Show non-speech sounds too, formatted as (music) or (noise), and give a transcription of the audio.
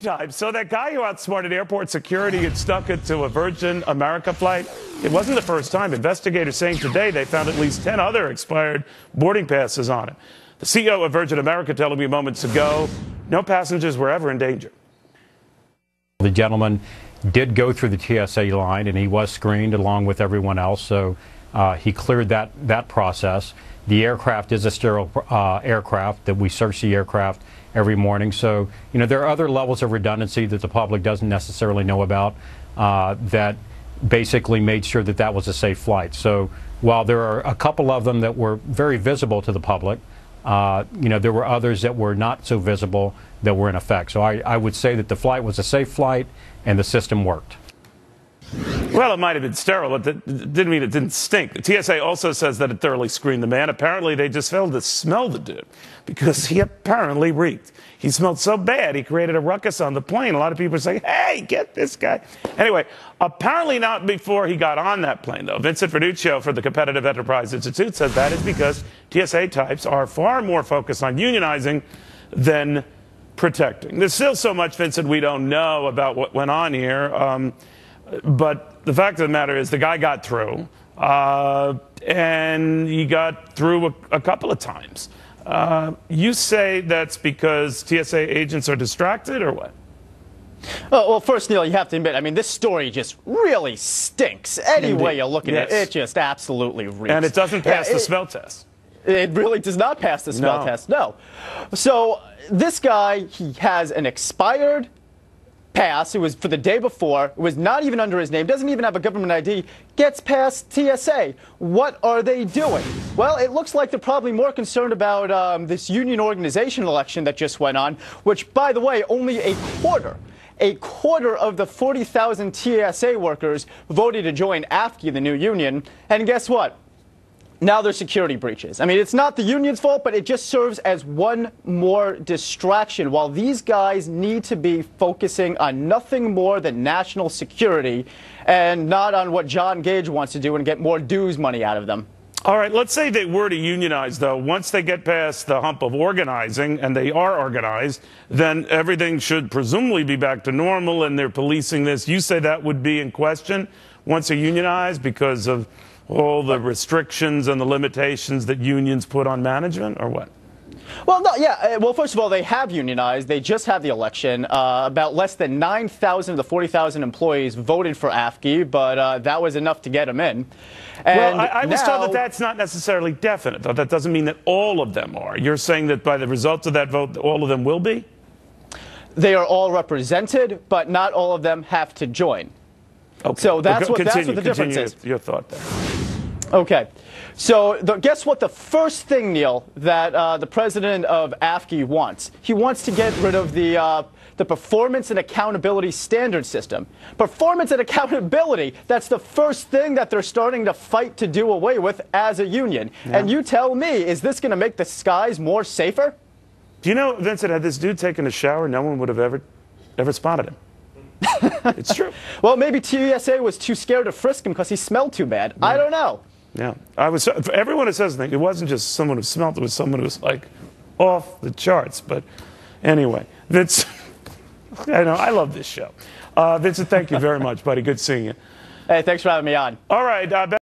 time. So that guy who outsmarted airport security and stuck it to a Virgin America flight, it wasn't the first time. Investigators saying today they found at least 10 other expired boarding passes on it. The CEO of Virgin America telling me moments ago, no passengers were ever in danger. The gentleman did go through the TSA line and he was screened along with everyone else, so uh, he cleared that, that process. The aircraft is a sterile uh, aircraft that we search the aircraft every morning. So, you know, there are other levels of redundancy that the public doesn't necessarily know about uh, that basically made sure that that was a safe flight. So, while there are a couple of them that were very visible to the public, uh, you know, there were others that were not so visible that were in effect. So, I, I would say that the flight was a safe flight and the system worked. Well, it might have been sterile. It didn't mean it didn't stink. The TSA also says that it thoroughly screened the man. Apparently, they just failed to smell the dude because he apparently reeked. He smelled so bad, he created a ruckus on the plane. A lot of people are saying, hey, get this guy. Anyway, apparently not before he got on that plane, though. Vincent Vernuccio for the Competitive Enterprise Institute says that is because TSA types are far more focused on unionizing than protecting. There's still so much, Vincent, we don't know about what went on here. Um, but the fact of the matter is, the guy got through, uh, and he got through a, a couple of times. Uh, you say that's because TSA agents are distracted, or what? Oh, well, first, Neil, you have to admit, I mean, this story just really stinks. Any Indeed. way you look at yes. it, it just absolutely reeks. And it doesn't pass yeah, the it, smell test. It really does not pass the smell no. test, no. So this guy, he has an expired pass, it was for the day before, it was not even under his name, doesn't even have a government ID, gets past TSA. What are they doing? Well, it looks like they're probably more concerned about um, this union organization election that just went on, which, by the way, only a quarter a quarter of the 40,000 TSA workers voted to join AFSCME, the new union. And guess what? Now there's security breaches. I mean, it's not the union's fault, but it just serves as one more distraction while these guys need to be focusing on nothing more than national security and not on what John Gage wants to do and get more dues money out of them. All right, let's say they were to unionize, though. Once they get past the hump of organizing, and they are organized, then everything should presumably be back to normal, and they're policing this. You say that would be in question once they're unionized because of all the restrictions and the limitations that unions put on management, or what? Well, no, yeah. Uh, well, first of all, they have unionized. They just had the election. Uh, about less than 9,000 of the 40,000 employees voted for AFSCME, but uh, that was enough to get them in. And well, I, I was now, told that that's not necessarily definite, though. That doesn't mean that all of them are. You're saying that by the results of that vote, all of them will be? They are all represented, but not all of them have to join. Okay. So that's, what, that's what the difference is. Your thought there. Okay. So the, guess what the first thing, Neil, that uh, the president of AFSCME wants? He wants to get rid of the, uh, the performance and accountability standard system. Performance and accountability, that's the first thing that they're starting to fight to do away with as a union. Yeah. And you tell me, is this going to make the skies more safer? Do you know, Vincent, had this dude taken a shower, no one would have ever, ever spotted him. (laughs) it's true. well, maybe TSA was too scared to frisk him because he smelled too bad. Yeah. I don't know. Yeah, I was. For everyone who says anything, it wasn't just someone who smelled; it was someone who was like off the charts. But anyway, Vince, (laughs) I know I love this show. Uh, Vincent, thank you very much, buddy. Good seeing you. Hey, thanks for having me on. All right. Uh,